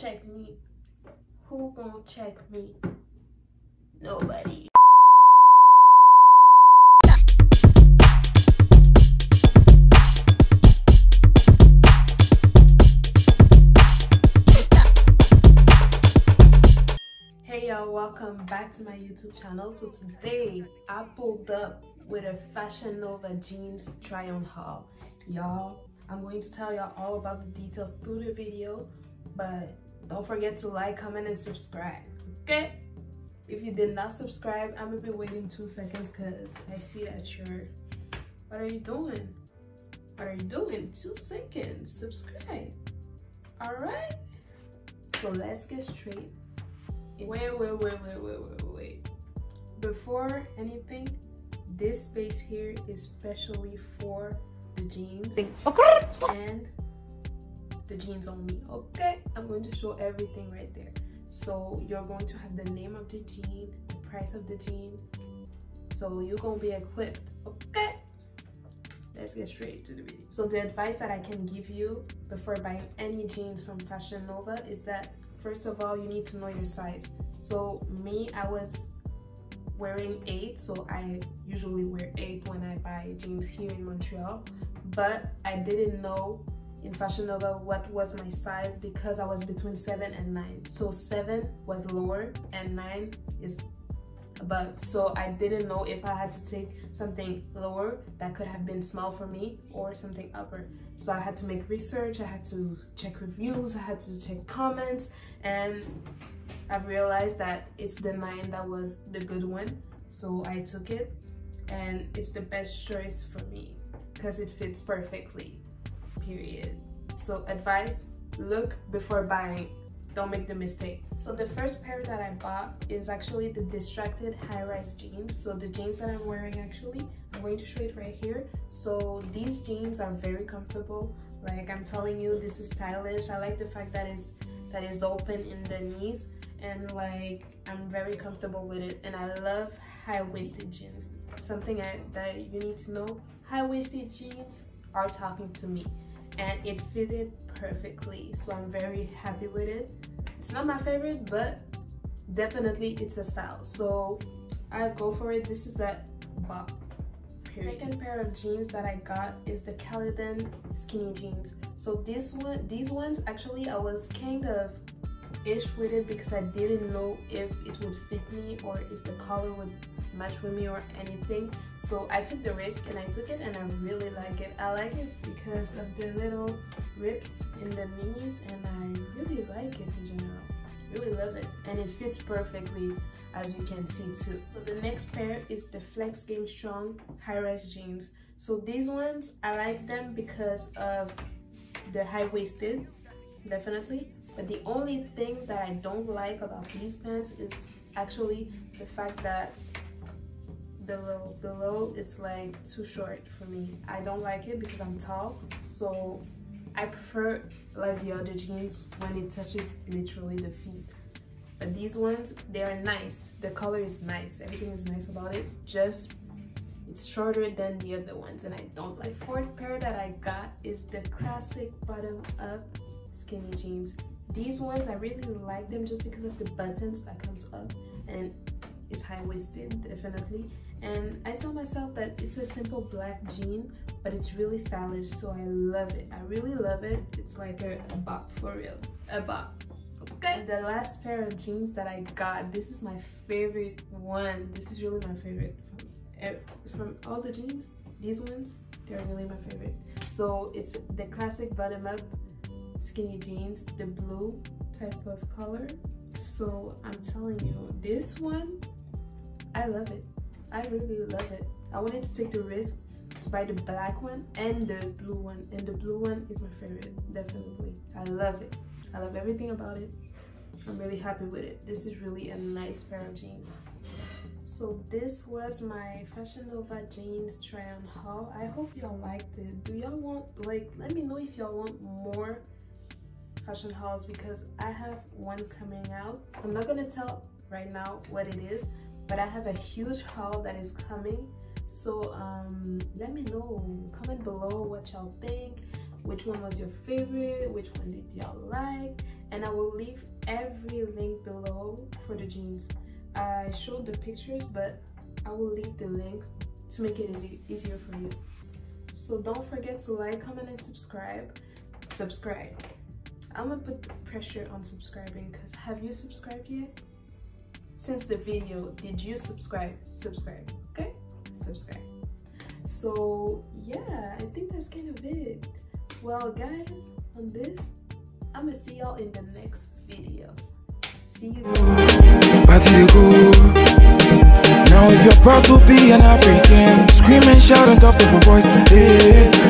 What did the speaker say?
check me. Who gonna check me? Nobody. Hey y'all, welcome back to my YouTube channel. So today I pulled up with a Fashion Nova jeans try on haul. Y'all, I'm going to tell y'all all about the details through the video, but don't forget to like, comment, and subscribe, okay? If you did not subscribe, I'm gonna be waiting two seconds because I see that you're, what are you doing? What are you doing? Two seconds, subscribe, all right? So let's get straight. Wait, wait, wait, wait, wait, wait, wait. Before anything, this space here is specially for the jeans oh, and the jeans on me. Okay i'm going to show everything right there. So you're going to have the name of the jean the price of the jean so you're gonna be equipped. Okay let's get straight to the video. So the advice that i can give you before buying any jeans from fashion nova is that first of all you need to know your size. So me i was wearing eight so i usually wear eight when i buy jeans here in montreal but i didn't know in fashion nova what was my size because i was between seven and nine. So seven was lower and nine is above. So i didn't know if i had to take something lower that could have been small for me or something upper. So i had to make research i had to check reviews i had to check comments and I've realized that it's the 9 that was the good one. So I took it and it's the best choice for me because it fits perfectly, period. So advice, look before buying. Don't make the mistake. So the first pair that I bought is actually the Distracted high-rise jeans. So the jeans that I'm wearing actually, I'm going to show it right here. So these jeans are very comfortable. Like I'm telling you, this is stylish. I like the fact that it's that is open in the knees and like I'm very comfortable with it and I love high-waisted jeans something I, that you need to know high-waisted jeans are talking to me and it fitted perfectly so I'm very happy with it. It's not my favorite but definitely it's a style. So I go for it. This is a bop period. second pair of jeans that I got is the Calidan skinny jeans. So this one these ones actually I was kind of ish with it because I didn't know if it would fit me or if the color would match with me or anything. So I took the risk and I took it and I really like it. I like it because of the little rips in the knees and I really like it in general. Really love it. And it fits perfectly as you can see too. So the next pair is the flex game strong high-rise jeans. So these ones I like them because of the high-waisted definitely but the only thing that I don't like about these pants is actually the fact that below below it's like too short for me. I don't like it because I'm tall so I prefer like the other jeans when it touches literally the feet. But these ones they are nice. The color is nice. Everything is nice about it. Just it's shorter than the other ones and I don't like. Fourth pair that I got is the classic bottom up skinny jeans these ones, I really like them just because of the buttons that comes up and it's high-waisted, definitely. And I tell myself that it's a simple black jean, but it's really stylish, so I love it. I really love it. It's like a, a bop for real, a bop. Okay, the last pair of jeans that I got, this is my favorite one. This is really my favorite from, from all the jeans. These ones, they're really my favorite. So it's the classic bottom up skinny jeans, the blue type of color. So I'm telling you, this one, I love it. I really love it. I wanted to take the risk to buy the black one and the blue one. And the blue one is my favorite, definitely. I love it. I love everything about it. I'm really happy with it. This is really a nice pair of jeans. So this was my Fashion Nova jeans try on haul. I hope y'all liked it. Do y'all want, like, let me know if y'all want more fashion hauls because I have one coming out. I'm not gonna tell right now what it is, but I have a huge haul that is coming. So um, let me know, comment below what y'all think. which one was your favorite, which one did y'all like, and I will leave every link below for the jeans. I showed the pictures, but I will leave the link to make it easy, easier for you. So don't forget to like, comment, and subscribe. Subscribe. I'm gonna put pressure on subscribing because have you subscribed yet? Since the video, did you subscribe? Subscribe, okay? Subscribe. So yeah, I think that's kind of it. Well guys, on this, I'm gonna see y'all in the next video. See you Now if you're proud to be an African Scream and shout top of a voice hey.